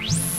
you.